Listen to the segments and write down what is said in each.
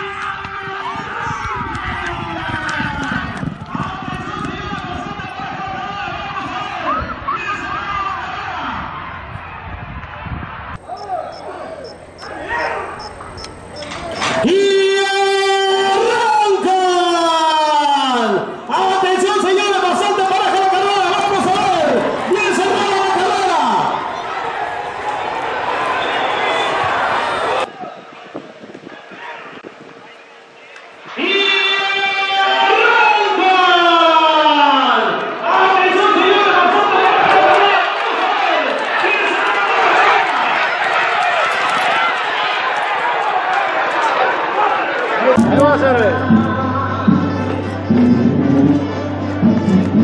Ah!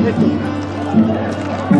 Esto.